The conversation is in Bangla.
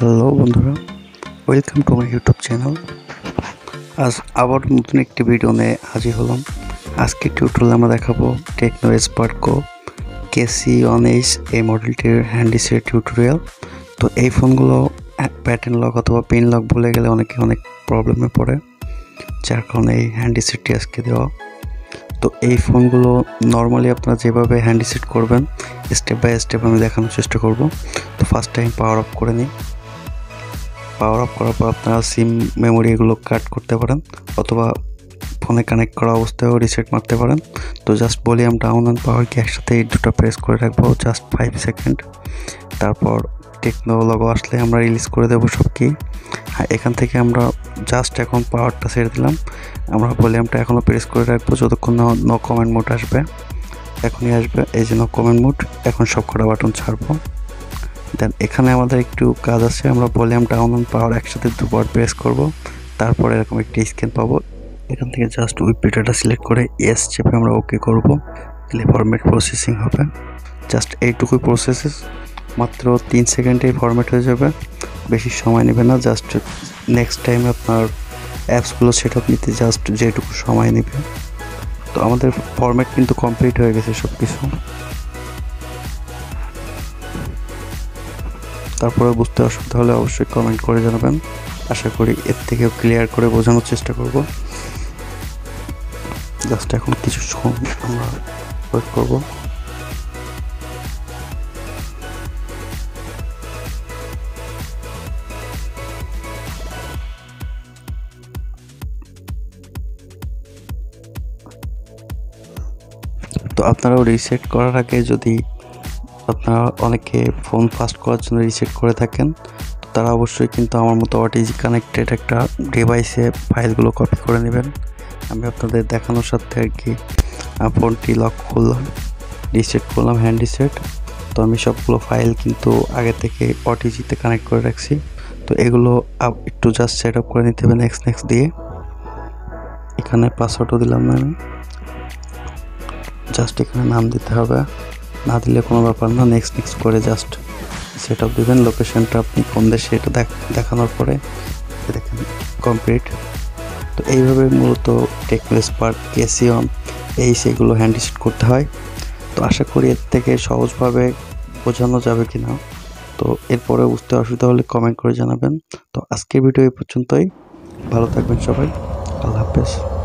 হ্যালো বন্ধুরা welcome to my YouTube channel আজ আবার নতুন একটি ভিডিও নিয়ে হাজির হলাম। আজকে টিউটোরিয়াল আমরা দেখাবো Tecno Spark Go KC one H এই মডেলটির হ্যান্ডিসের টিউটোরিয়াল তো এই ফোনগুলো প্যাটার্ন লক অথবা পিন লক বলে গেলে অনেকে অনেক প্রবলেমে পড়ে, যার কারণে এই হ্যান্ডিসেটটি আজকে দেওয়া। তো এই ফোনগুলো নর্মালি আপনারা যেভাবে হ্যান্ডিসেট করবেন স্টেপ বাই স্টেপ আমি দেখানোর চেষ্টা করব। তো ফার্স্ট টাইম পাওয়ার অফ করে নিই। পাওয়ার অফ করার পর আপনারা সিম মেমোরি এগুলো কাট করতে পারেন অথবা ফোনে কানেক্ট করা অবস্থায়ও রিসেট মারতে পারেন। তো just volume down and power key একসাথে এই দুটো প্রেস করে রাখব জাস্ট ফাইভ সেকেন্ড তারপর টেকনো লগো আসলে আমরা রিলিজ করে দেবো সব কি হ্যাঁ এখান থেকে আমরা জাস্ট এখন পাওয়ারটা ছেড়ে দিলাম। আমরা ভলিউমটা এখনও প্রেস করে রাখব যতক্ষণ না নো কমেন্ট মোড আসবে। এখনই আসবে, এই যে নো কমেন্ট মোড এখন সব কটা বাটন ছাড়বো। দেন এখানে আমাদের একটু কাজ আছে, আমরা ভলিউম ডাউন অন পাওয়ার একসাথে দুবার প্রেস করব। তারপরে এরকম একটি স্ক্যান পাবো। এখান থেকে জাস্ট উইপিটাটা সিলেক্ট করে এস চেপে আমরা ওকে করব। দিলে ফরম্যাট প্রসেসিং হবে। জাস্ট এইটুকুই প্রসেসেস মাত্র তিন সেকেন্ডেই ফরম্যাট হয়ে যাবে। বেশি সময় নেবে না, জাস্ট নেক্সট টাইম আপনার অ্যাপসগুলো সেট আপ নিতে জাস্ট যেটুকু সময় নেবে। তো আমাদের ফরম্যাট কিন্তু কমপ্লিট হয়ে গেছে সব কিছু তারপরে বুঝতে অসুবিধা হলে অবশ্যই কমেন্ট করে জানাবেন। আশা করি এর থেকেও ক্লিয়ার করে বোঝানোর চেষ্টা করব। জাস্ট এখন কিছু আমরা ওয়েট করব। তো আপনারাও রিসেট করার আগে যদি আপনারা অনেকে ফোন ফাস্ট করার জন্য রিসেট করে থাকেন তারা অবশ্যই কিন্তু আমার মতো ওটিজি কানেক্টেড একটা ডিভাইসে ফাইলগুলো কপি করে নেবেন। আমি আপনাদের দেখানোর সাথে আর কি ফোনটি লক করলাম রিসেট করলাম হ্যান্ড রিসেট তো আমি সবগুলো ফাইল কিন্তু আগে থেকে ওটিজিতে কানেক্ট করে রাখছি। তো এগুলো একটু জাস্ট সেট আপ করে নিতে হবে নেক্সট নেক্সট দিয়ে। এখানে পাসওয়ার্ডও দিলাম না জাস্ট এখানে নাম দিতে হবে। না দিলে কোনো ব্যাপার না নেক্সট নেক্সট করে জাস্ট সেট আপ দেবেন। লোকেশনটা আপনি কোন দেশে এটা দেখানোর পরে দেখেন কমপ্লিট তো এইভাবে মূলত টেকনো স্পার্ক কেসিয়ন এই সেগুলো হ্যান্ডিসেট করতে হয়। তো আশা করি এর থেকে সহজভাবে বোঝানো যাবে কি না তো এরপরে বুঝতে অসুবিধা হলে কমেন্ট করে জানাবেন। তো আজকের ভিডিও এই পর্যন্তই। ভালো থাকবেন সবাই। আল্লাহ হাফেজ।